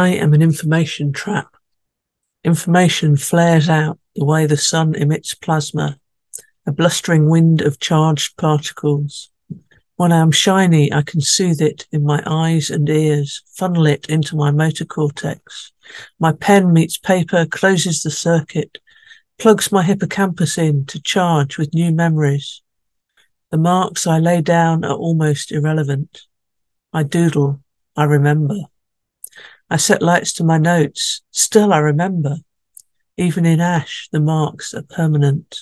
I am an information trap. Information flares out the way the sun emits plasma, a blustering wind of charged particles. When I am shiny, I can soothe it in my eyes and ears, funnel it into my motor cortex. My pen meets paper, closes the circuit, plugs my hippocampus in to charge with new memories. The marks I lay down are almost irrelevant. I doodle, I remember. I set lights to my notes, still I remember. Even in ash, the marks are permanent.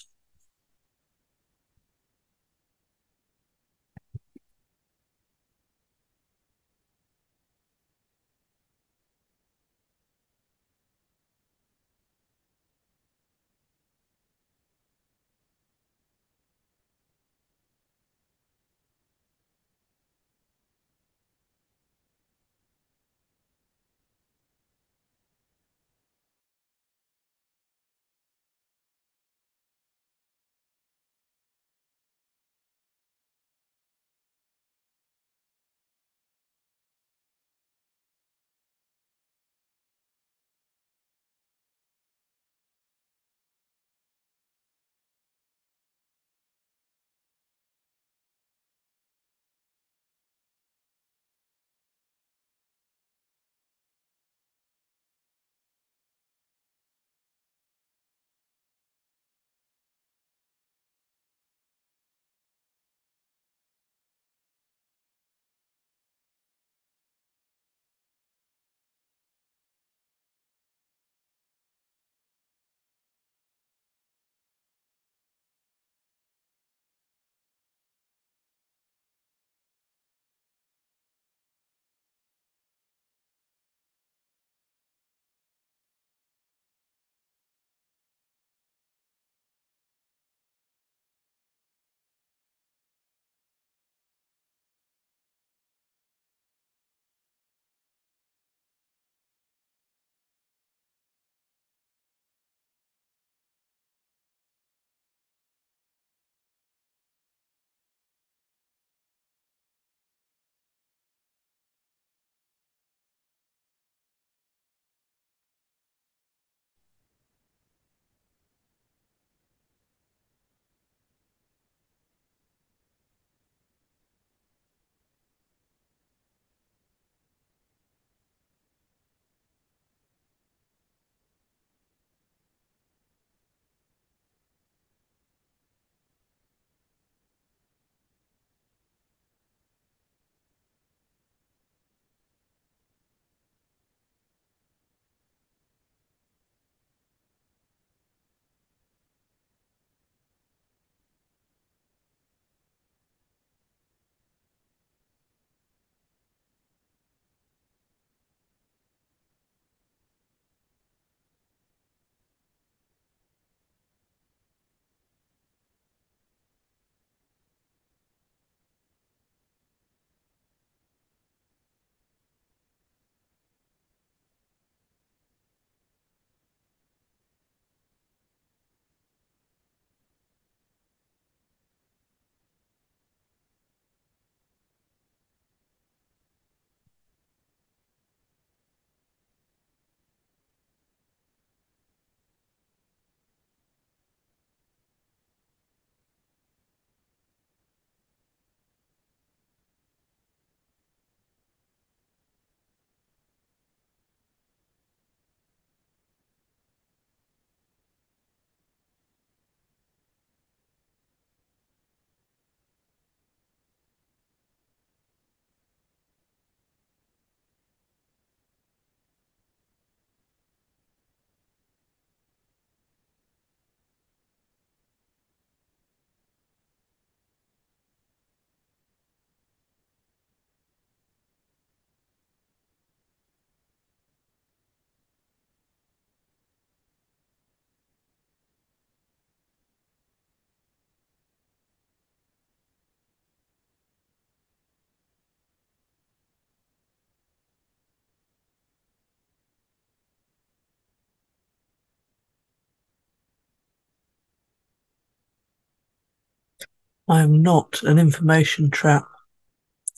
I am not an information trap.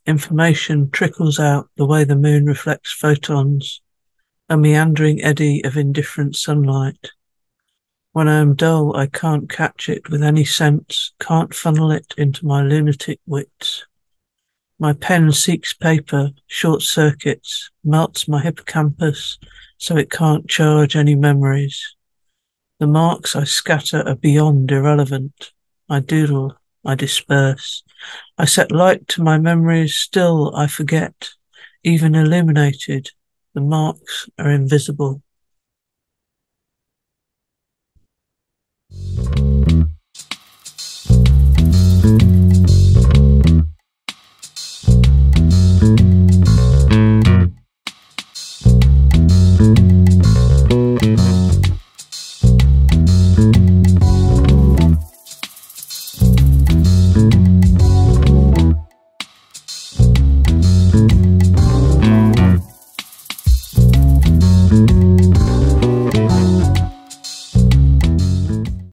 Information trickles out the way the moon reflects photons. a meandering eddy of indifferent sunlight. When I am dull, I can't catch it with any sense, can't funnel it into my lunatic wits. My pen seeks paper, short circuits, melts my hippocampus so it can't charge any memories. The marks I scatter are beyond irrelevant. I doodle, I disperse. I set light to my memories, still I forget. Even illuminated, the marks are invisible.